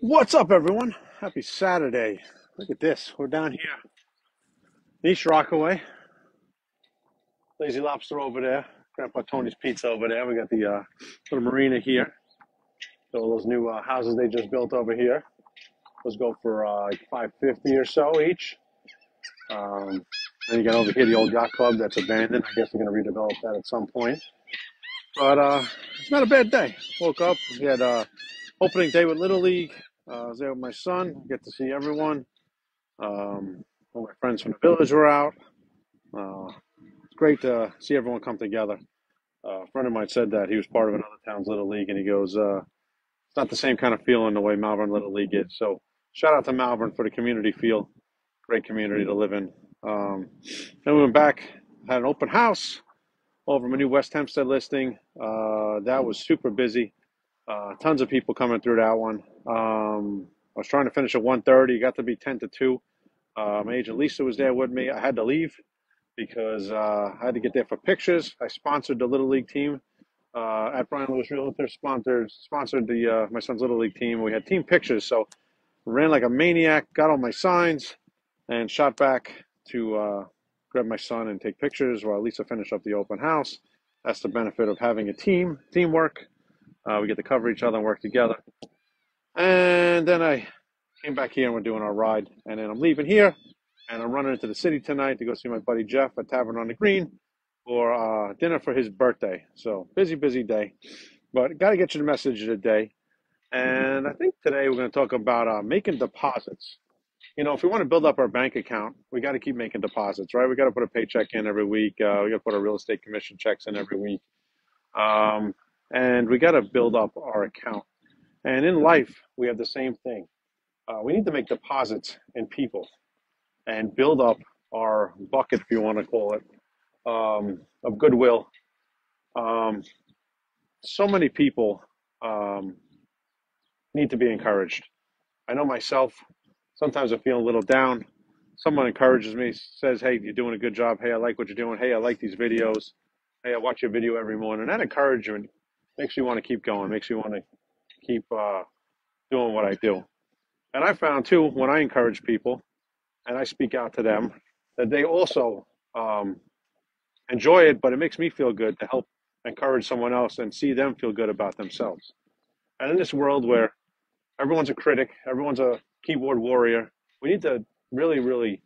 What's up, everyone? Happy Saturday. Look at this. We're down here. East Rockaway. Lazy Lobster over there. Grandpa Tony's Pizza over there. We got the uh, little marina here. So all those new uh, houses they just built over here. Those go for uh, like 550 or so each. Um, then you got over here the old yacht club that's abandoned. I guess they're going to redevelop that at some point. But uh, it's not a bad day. Woke up. We had uh, opening day with Little League. Uh, I was there with my son. Get to see everyone. Um, all my friends from the village were out. Uh, it's great to see everyone come together. Uh, a friend of mine said that he was part of another town's little league, and he goes, uh, "It's not the same kind of feeling the way Malverne Little League is." So, shout out to Malverne for the community feel. Great community to live in. Um, then we went back, had an open house over my new West Hempstead listing. Uh, that was super busy. Uh, tons of people coming through that one. Um, I was trying to finish at 1.30. Got to be 10 to 2. Uh, my agent Lisa was there with me. I had to leave because uh, I had to get there for pictures. I sponsored the Little League team uh, at Brian Lewis Realtor. Sponsored sponsored the uh, my son's Little League team. We had team pictures, so ran like a maniac. Got all my signs and shot back to uh, grab my son and take pictures while Lisa finished up the open house. That's the benefit of having a team, teamwork. Uh, we get to cover each other and work together. And then I came back here and we're doing our ride. And then I'm leaving here and I'm running into the city tonight to go see my buddy Jeff at Tavern on the Green for uh, dinner for his birthday. So busy, busy day. But got to get you the message of the day. And I think today we're going to talk about uh, making deposits. You know, if we want to build up our bank account, we got to keep making deposits, right? We got to put a paycheck in every week. Uh, we got to put our real estate commission checks in every week. Um, and we got to build up our account. And in life, we have the same thing. Uh, we need to make deposits in people and build up our bucket, if you want to call it, um, of goodwill. Um, so many people um, need to be encouraged. I know myself, sometimes I feel a little down. Someone encourages me, says, Hey, you're doing a good job. Hey, I like what you're doing. Hey, I like these videos. Hey, I watch your video every morning. And that encouragement makes you want to keep going, makes you want to keep uh, doing what I do. And I found too, when I encourage people and I speak out to them, that they also um, enjoy it, but it makes me feel good to help encourage someone else and see them feel good about themselves. And in this world where everyone's a critic, everyone's a keyboard warrior, we need to really, really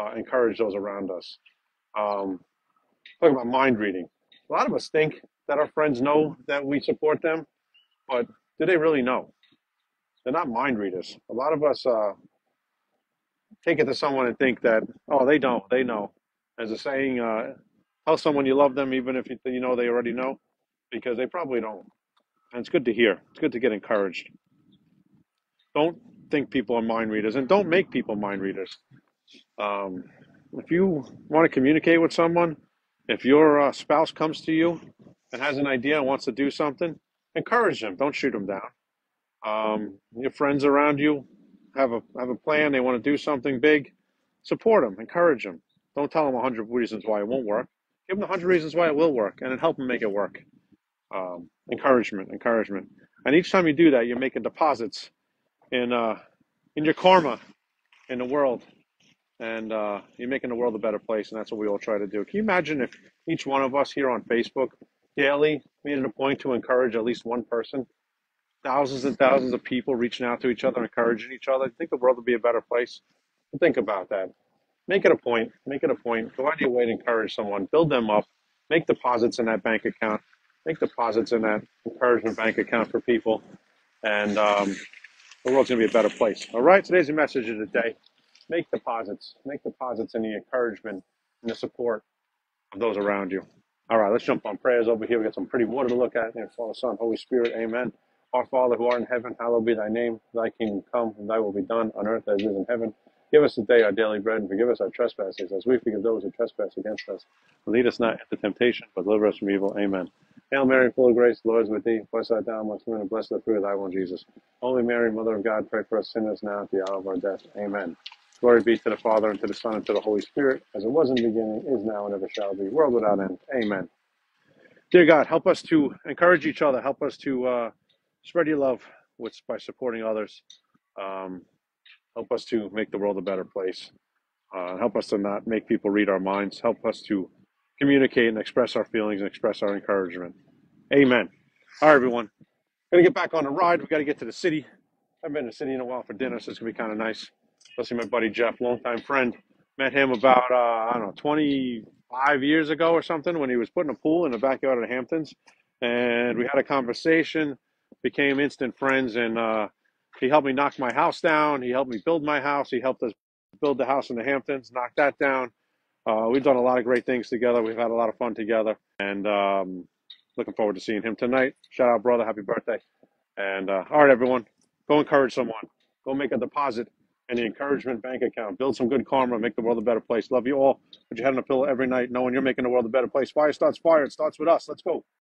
uh, encourage those around us. Um, talk about mind reading. A lot of us think that our friends know that we support them, but do they really know? They're not mind readers. A lot of us uh, take it to someone and think that, oh, they don't, they know. As a saying, uh, tell someone you love them even if you, you know they already know, because they probably don't. And it's good to hear. It's good to get encouraged. Don't think people are mind readers, and don't make people mind readers. Um, if you want to communicate with someone, if your uh, spouse comes to you and has an idea and wants to do something, encourage them. Don't shoot them down. Um, your friends around you have a have a plan. They want to do something big. Support them. Encourage them. Don't tell them a hundred reasons why it won't work. Give them a hundred reasons why it will work, and then help them make it work. Um, encouragement, encouragement. And each time you do that, you're making deposits in uh, in your karma in the world, and uh, you're making the world a better place. And that's what we all try to do. Can you imagine if each one of us here on Facebook daily made it a point to encourage at least one person? Thousands and thousands of people reaching out to each other, encouraging each other. I think the world would be a better place. Think about that. Make it a point. Make it a point. Go out of your way to encourage someone. Build them up. Make deposits in that bank account. Make deposits in that encouragement bank account for people. And um, the world's going to be a better place. All right, today's the message of the day. Make deposits. Make deposits in the encouragement and the support of those around you. All right, let's jump on prayers over here. We got some pretty water to look at. And Father, Son, Holy Spirit, Amen. Our Father who art in heaven, hallowed be thy name. Thy kingdom come, and thy will be done on earth as it is in heaven. Give us today our daily bread, and forgive us our trespasses, as we forgive those who trespass against us. Lead us not into temptation, but deliver us from evil. Amen. Hail Mary, full of grace, the Lord is with thee. Blessed art thou amongst women, and blessed the fruit of thy womb, Jesus. Holy Mary, Mother of God, pray for us sinners now at the hour of our death. Amen. Glory be to the Father, and to the Son, and to the Holy Spirit, as it was in the beginning, is now, and ever shall be, world without end. Amen. Dear God, help us to encourage each other. Help us to uh, spread your love with, by supporting others. Um, help us to make the world a better place. Uh, help us to not make people read our minds. Help us to communicate and express our feelings and express our encouragement. Amen. All right, everyone. Gonna get back on the ride. We got to get to the city. I haven't been to the city in a while for dinner, so it's gonna be kind of nice. Especially my buddy Jeff, longtime friend. Met him about uh, I don't know 25 years ago or something when he was putting a pool in the backyard of the Hamptons, and we had a conversation. Became instant friends, and uh, he helped me knock my house down. He helped me build my house. He helped us build the house in the Hamptons, knock that down. Uh, we've done a lot of great things together. We've had a lot of fun together, and um, looking forward to seeing him tonight. Shout out, brother! Happy birthday! And uh, all right, everyone, go encourage someone. Go make a deposit in the encouragement bank account. Build some good karma. Make the world a better place. Love you all. Put your head on a pillow every night, knowing you're making the world a better place. Fire starts fire. It starts with us. Let's go.